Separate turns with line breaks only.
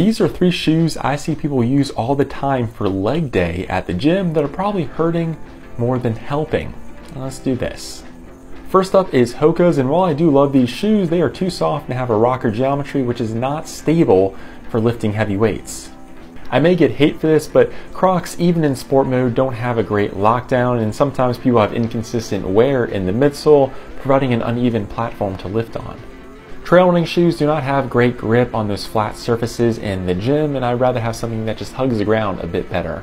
These are three shoes I see people use all the time for leg day at the gym that are probably hurting more than helping. Let's do this. First up is Hoka's, and while I do love these shoes, they are too soft and have a rocker geometry which is not stable for lifting heavy weights. I may get hate for this, but Crocs, even in sport mode, don't have a great lockdown, and sometimes people have inconsistent wear in the midsole, providing an uneven platform to lift on. Trail running shoes do not have great grip on those flat surfaces in the gym, and I'd rather have something that just hugs the ground a bit better.